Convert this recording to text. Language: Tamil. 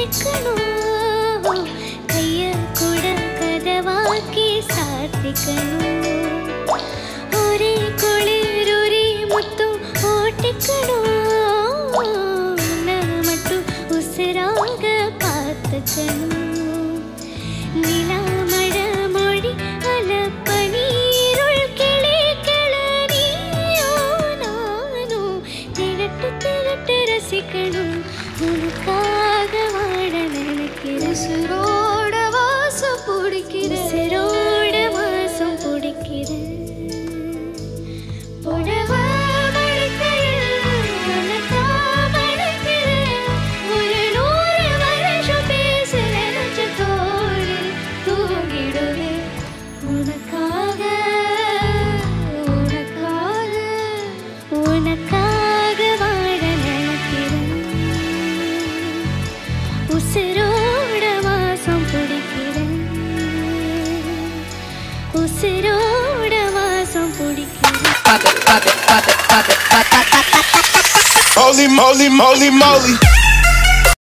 ஒட்டிக்கணும் கைய கூட கதவாக்கி சாத்திக்கணும் ஒரே குளிர் ஒரே முத்தும் ஓட்டிக்கணும் நான் மட்டும் உசிராக பார்த்துக்கணும் நிலா மழை மொழி அலப்பனீருள் கிளி கிளனியோ ரசிக்கணும் ஒரு நூறு வருஷம் பேச நினைச்ச தோழி தூங்கிடுவேன். உனக்காக, உனக்காக, உனக்காக உசிரோட வாசம் பிடிக்கிறேன் Holy moly, moly, moly.